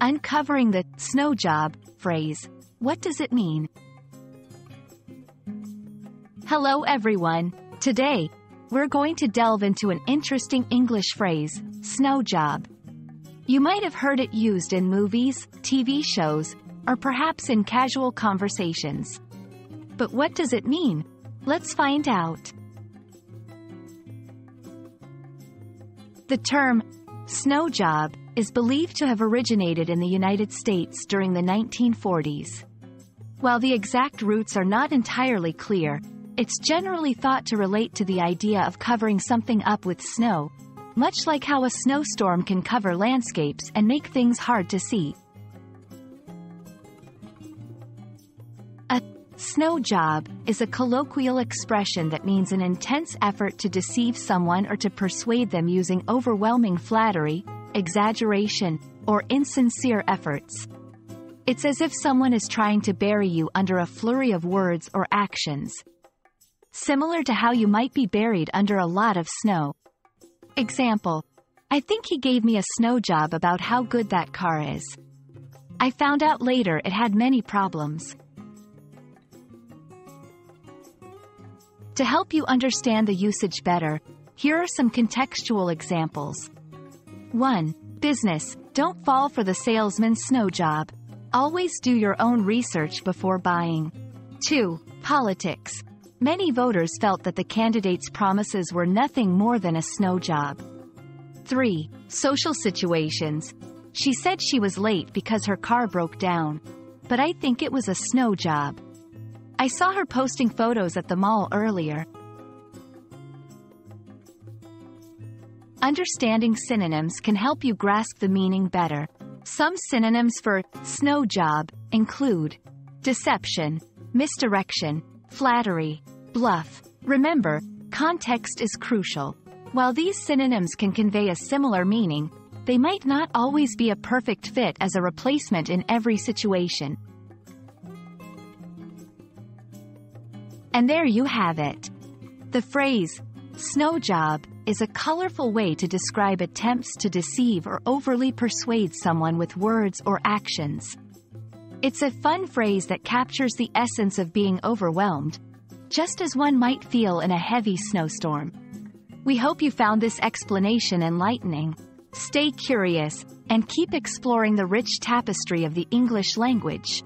Uncovering the snow job phrase. What does it mean? Hello everyone. Today, we're going to delve into an interesting English phrase, snow job. You might have heard it used in movies, TV shows, or perhaps in casual conversations. But what does it mean? Let's find out. The term, snow job, is believed to have originated in the United States during the 1940s. While the exact roots are not entirely clear, it's generally thought to relate to the idea of covering something up with snow, much like how a snowstorm can cover landscapes and make things hard to see. A snow job is a colloquial expression that means an intense effort to deceive someone or to persuade them using overwhelming flattery, exaggeration, or insincere efforts. It's as if someone is trying to bury you under a flurry of words or actions. Similar to how you might be buried under a lot of snow. Example. I think he gave me a snow job about how good that car is. I found out later it had many problems. To help you understand the usage better, here are some contextual examples. 1. Business. Don't fall for the salesman's snow job. Always do your own research before buying. 2. Politics. Many voters felt that the candidate's promises were nothing more than a snow job. 3. Social situations. She said she was late because her car broke down. But I think it was a snow job. I saw her posting photos at the mall earlier. Understanding synonyms can help you grasp the meaning better. Some synonyms for snow job include deception, misdirection, flattery, bluff. Remember, context is crucial. While these synonyms can convey a similar meaning, they might not always be a perfect fit as a replacement in every situation. And there you have it. The phrase, snow job, is a colorful way to describe attempts to deceive or overly persuade someone with words or actions. It's a fun phrase that captures the essence of being overwhelmed, just as one might feel in a heavy snowstorm. We hope you found this explanation enlightening. Stay curious, and keep exploring the rich tapestry of the English language.